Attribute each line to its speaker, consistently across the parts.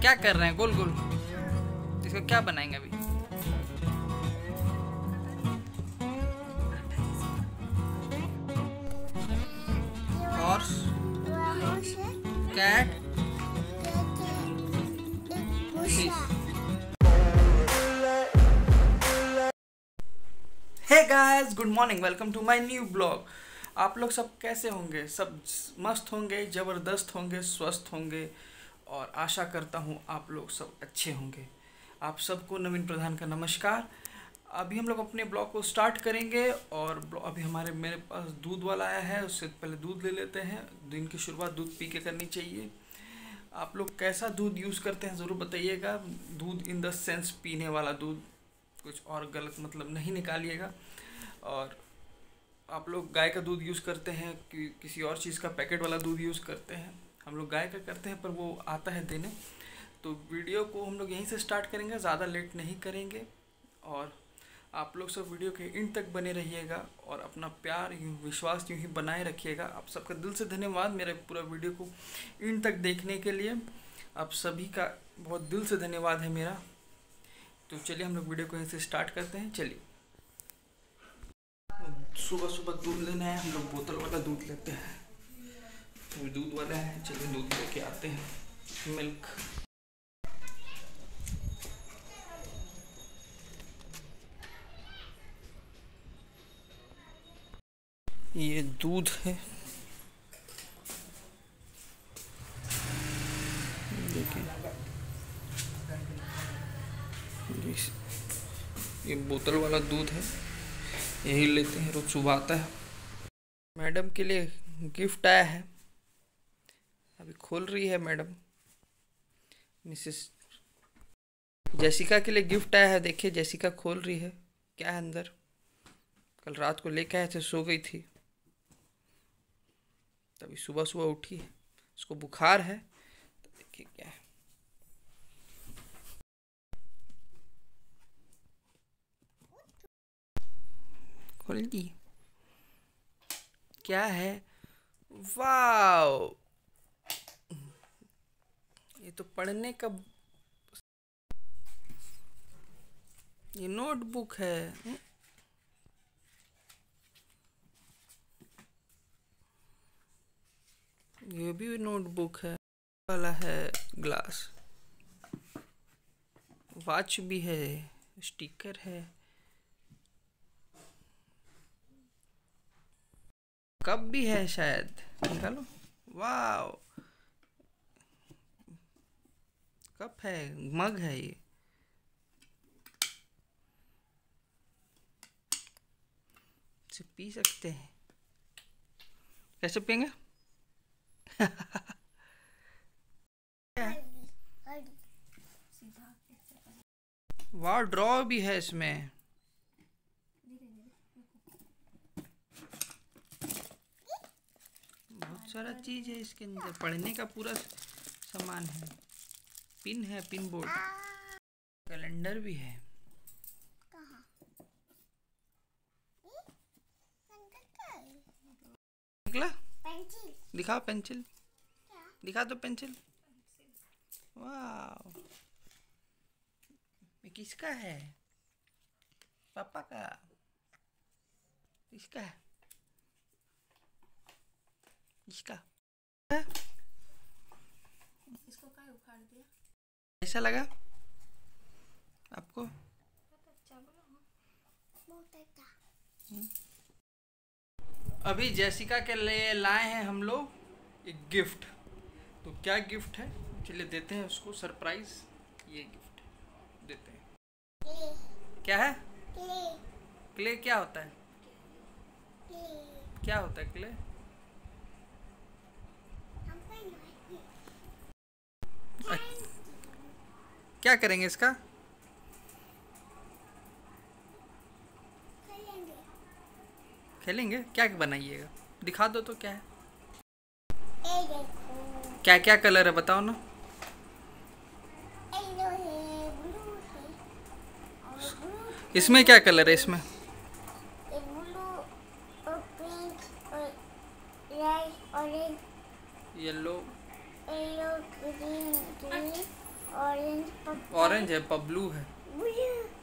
Speaker 1: क्या कर रहे हैं? गोल गोल। इसको क्या बनाएँगे अभी? Horse cat guys good morning welcome to my new blog आप लोग सब कैसे होंगे? सब मस्त होंगे, ज़बरदस्त होंगे, स्वस्थ होंगे? और आशा करता हूँ आप लोग सब अच्छे होंगे। आप सबको नवीन प्रधान का नमस्कार। अभी हम लोग अपने ब्लॉग को स्टार्ट करेंगे और अभी हमारे, मेरे पास दूध वाला आया है, उससे पहले दूध ले लेते हैं। दिन की शुरुआत दूध पी के करनी चाहिए। आप लोग कैसा दूध यूज़ करते हैं ज़रूर बताइएगा। दूध इन द सेंस पीने वाला दूध, कुछ और गलत मतलब नहीं निकालिएगा। और आप लोग गाय का दूध यूज़ करते हैं कि किसी और चीज़ का पैकेट वाला दूध यूज़ करते हैं। हम लोग गाय का करते हैं, पर वो आता है देने। तो वीडियो को हम लोग यहीं से स्टार्ट करेंगे, ज़्यादा लेट नहीं करेंगे। और आप लोग सब वीडियो के इन तक बने रहिएगा और अपना प्यार यूँ, विश्वास यूँ ही बनाए रखिएगा। आप सबका दिल से धन्यवाद मेरे पूरा वीडियो को इन तक देखने के लिए। आप सभी का बहुत दिल से धन्यवाद है मेरा। तो चलिए हम लोग वीडियो को यहीं से स्टार्ट करते हैं। चलिए। सुबह सुबह दूध लेना है हम लोग बोतल वाला दूध लेते हैं। दूध वाला है, चलिए दूध लेके आते हैं। मिल्क। ये दूध है। देखिए। ये बोतल वाला दूध है। यही लेते हैं, रोज सुबह आता है। मैडम के लिए गिफ्ट आया है। अभी खोल रही है मैडम। मिसेस जैसिका के लिए गिफ्ट आया है, देखिए जैसिका खोल रही है। क्या है अंदर? कल रात को लेके आए थे, सो गई थी। तभी सुबह सुबह उठी है। उसको बुखार है। तो देखिए क्या है। खोल दी। क्या है? वाओ! ये तो पढ़ने का ये नोटबुक है। ये भी नोटबुक है, वाला है ग्लास वॉच भी है स्टिकर है। कप भी है शायद, निकालो। वाओ कप है, मग है ये। इसे पी सकते हैं। कैसे पियेंगे? वाह, ड्रॉ भी है इसमें। बहुत सारा चीज़ है इसके अंदर, पढ़ने का पूरा सामान है। पिन है पिन बोर्ड। कैलेंडर भी है। निकला? दिखाओ पेंसिल। दिखा दो पेंसिल। वाह ये किसका है? पापा का। इसका है? इसका
Speaker 2: इसको काय उखाड़ दिया?
Speaker 1: कैसा लगा? आपको? अभी जैसिका के लिए लाए हैं हम लोग एक गिफ्ट। तो क्या गिफ्ट है? चलिए देते हैं उसको, सरप्राइज़। ये गिफ्ट देते हैं। क्या है? क्ले। क्या होता है? क्ले। क्या होता है क्ले? क्या करेंगे इसका? खेलेंगे। क्या बनाइएगा? दिखा दो तो क्या है? क्या क्या कलर है बताओ ना। इसमें क्या कलर है इसमें?
Speaker 2: ऑरेंज
Speaker 1: है ब्लू है।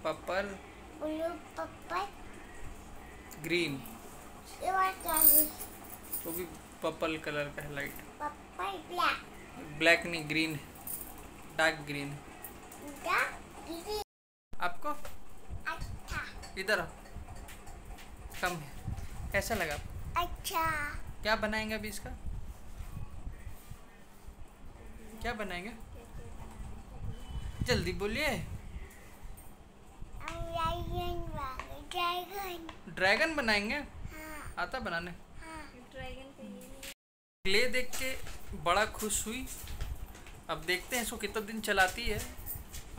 Speaker 1: पर्पल
Speaker 2: ब्लू पर्पल
Speaker 1: ग्रीन वो भी पर्पल कलर का है लाइट
Speaker 2: पर्पल ब्लैक
Speaker 1: ब्लैक नहीं ग्रीन है। डार्क ग्रीन है।
Speaker 2: ग्रीन
Speaker 1: आपको?
Speaker 2: अच्छा।
Speaker 1: इधर कम है। कैसा लगा?
Speaker 2: अच्छा।
Speaker 1: क्या बनाएँगे अभी इसका? क्या बनाएँगे? जल्दी बोलिए।
Speaker 2: ड्रैगन वाला ड्रैगन।
Speaker 1: ड्रैगन बनाएँगे?
Speaker 2: हाँ।
Speaker 1: आता बनाने।
Speaker 2: हाँ। ड्रैगन पे
Speaker 1: देख के बड़ा खुश हुई। अब देखते हैं इसको कितना दिन चलाती है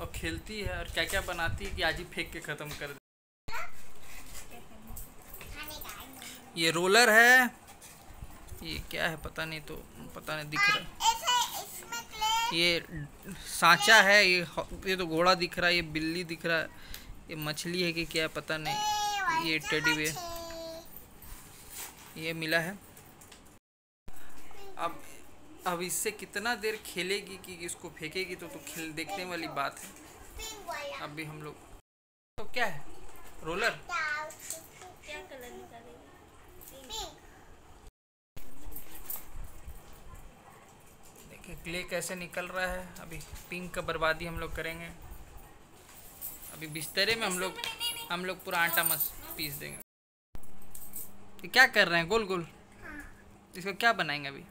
Speaker 1: और खेलती है और क्या क्या बनाती है कि आज ही फेंक के ख़त्म कर दे। ये रोलर है। ये क्या है? पता नहीं तो पता नहीं दिख रहा है।
Speaker 2: क्ले
Speaker 1: ये सांचा है, ये ये तो घोड़ा दिख रहा है, ये बिल्ली दिख रहा है, ये मछली है कि क्या पता नहीं, ये टेडी बेयर। ये मिला है। अब अब इससे कितना देर खेलेगी कि इसको फेंकेगी तो तो खेल, देखने वाली बात है। अब भी हम लोग तो क्या है? रोलर
Speaker 2: क्या कलर निकालेगी पिंक
Speaker 1: देखिए क्ले कैसे निकल रहा है? अभी पिंक का बर्बादी हम लोग करेंगे। अभी बिस्तरे में हम लोग हम लोग पूरा आटा मस पीस देंगे। ये क्या कर रहे हैं? गोल गोल।
Speaker 2: हाँ
Speaker 1: इसको क्या बनाएँगे अभी?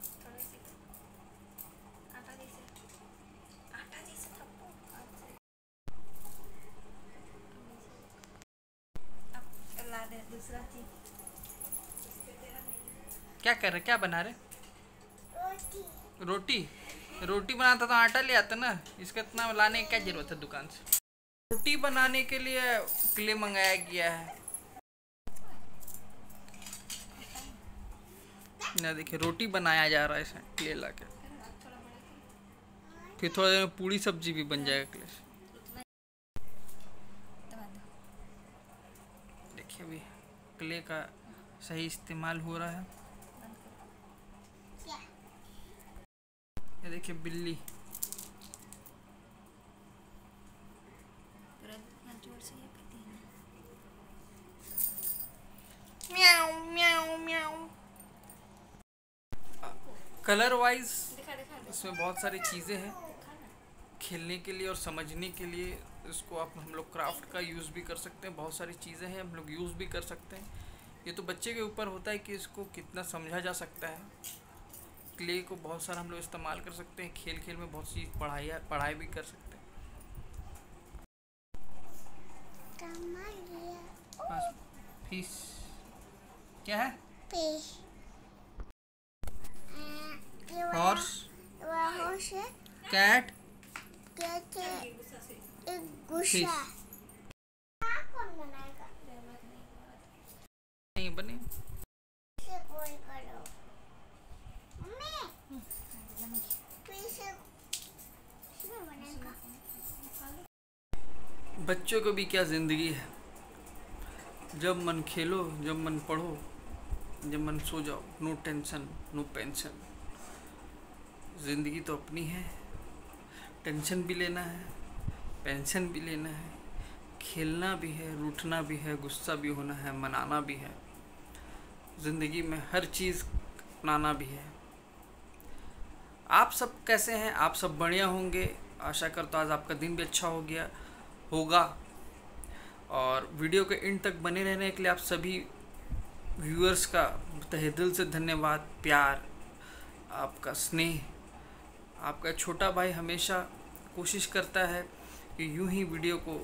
Speaker 1: क्या कर रहे क्या बना रहे
Speaker 2: रोटी
Speaker 1: रोटी। रोटी बनाता तो आटा ले आता ना, इसका इतना लाने की क्या ज़रूरत है दुकान से? रोटी बनाने के लिए क्ले मंगाया गया है। ना देखिए, रोटी बनाया जा रहा है इसमें क्ले ला के फिर थोड़ा देर में पूरी सब्ज़ी भी बन जाएगा क्ले से। देखिए अभी क्ले का सही इस्तेमाल हो रहा है। ये देखिए बिल्ली।
Speaker 2: तुरंत ज़ोर से ये करती है
Speaker 1: म्याऊ म्याऊ म्याऊ। कलर वाइज
Speaker 2: दिखा दिखा
Speaker 1: इसमें बहुत सारी चीज़ें हैं। खेलने के लिए और समझने के लिए इसको आप हम लोग क्राफ्ट का यूज़ भी कर सकते हैं। बहुत सारी चीज़ें हैं हम लोग यूज़ भी कर सकते हैं। ये तो बच्चे के ऊपर होता है कि इसको कितना समझा जा सकता है। क्ले को बहुत सारा हम लोग इस्तेमाल कर सकते हैं खेल खेल में बहुत सी पढ़ाई पढ़ाई भी कर सकते हैं। फ़ीस क्या है?
Speaker 2: फ़िश
Speaker 1: हॉर्स
Speaker 2: है।
Speaker 1: कैट
Speaker 2: एक गुस्सा हाँ, कौन बनाएगा
Speaker 1: नहीं बने
Speaker 2: इसे गोल करो मम्मी फिर इसे इसमें बनेगा
Speaker 1: बच्चों को भी क्या ज़िंदगी है? जब मन खेलो, जब मन पढ़ो, जब मन सो जाओ नो टेंशन नो पेंशन ज़िंदगी तो अपनी है। टेंशन भी लेना है पेंशन भी लेना है, खेलना भी है रूठना भी है, गुस्सा भी होना है, मनाना भी है. ज़िंदगी में हर चीज़ अपनाना भी है. आप सब कैसे हैं? आप सब बढ़िया होंगे. आशा करता आज आपका दिन भी अच्छा हो गया. होगा। और वीडियो के इन तक बने रहने के लिए आप सभी व्यूअर्स का तहे दिल से धन्यवाद, प्यार, आपका स्नेह। आपका छोटा भाई हमेशा कोशिश करता है कि यूँ ही वीडियो को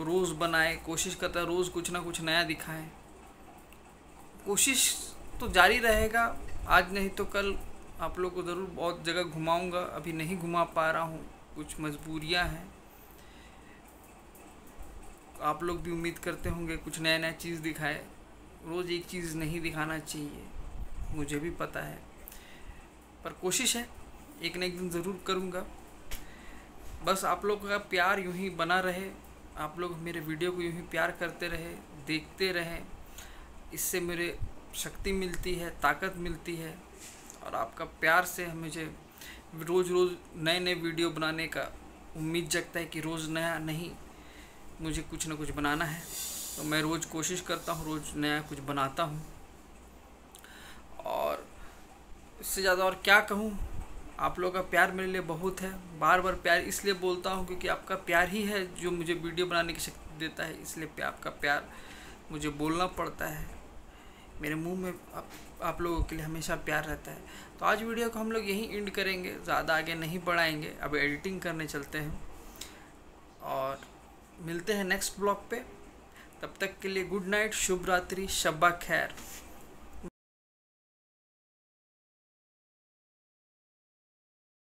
Speaker 1: रोज़ बनाए, कोशिश करता है रोज़ कुछ ना कुछ नया दिखाएँ। कोशिश तो जारी रहेगा। आज नहीं तो कल आप लोग को ज़रूर बहुत जगह घुमाऊँगा। अभी नहीं घुमा पा रहा हूँ। कुछ मजबूरियाँ हैं। आप लोग भी उम्मीद करते होंगे कुछ नया नया चीज़ दिखाए। रोज़ एक चीज़ नहीं दिखाना चाहिए, मुझे भी पता है। पर कोशिश है, एक न एक दिन ज़रूर करूँगा। बस आप लोग का प्यार यूँ ही बना रहे, आप लोग मेरे वीडियो को यूँ ही प्यार करते रहे, देखते रहें। इससे मेरे शक्ति मिलती है, ताकत मिलती है, और आपका प्यार से मुझे रोज़ रोज़ नए नए वीडियो बनाने का उम्मीद जगता है कि रोज़ नया नहीं मुझे कुछ ना कुछ बनाना है। तो मैं रोज़ कोशिश करता हूँ रोज़ नया कुछ बनाता हूँ। और इससे ज़्यादा और क्या कहूँ? आप लोगों का प्यार मेरे लिए बहुत है। बार बार प्यार इसलिए बोलता हूँ क्योंकि आपका प्यार ही है जो मुझे वीडियो बनाने की शक्ति देता है। इसलिए आपका प्यार मुझे बोलना पड़ता है। मेरे मुँह में आप, आप लोगों के लिए हमेशा प्यार रहता है। तो आज वीडियो को हम लोग यहीं एंड करेंगे। ज़्यादा आगे नहीं बढ़ाएँगे। अब एडिटिंग करने चलते हैं। और मिलते हैं नेक्स्ट ब्लॉग पे। तब तक के लिए गुड नाइट शुभ रात्रि, शब्बा खैर।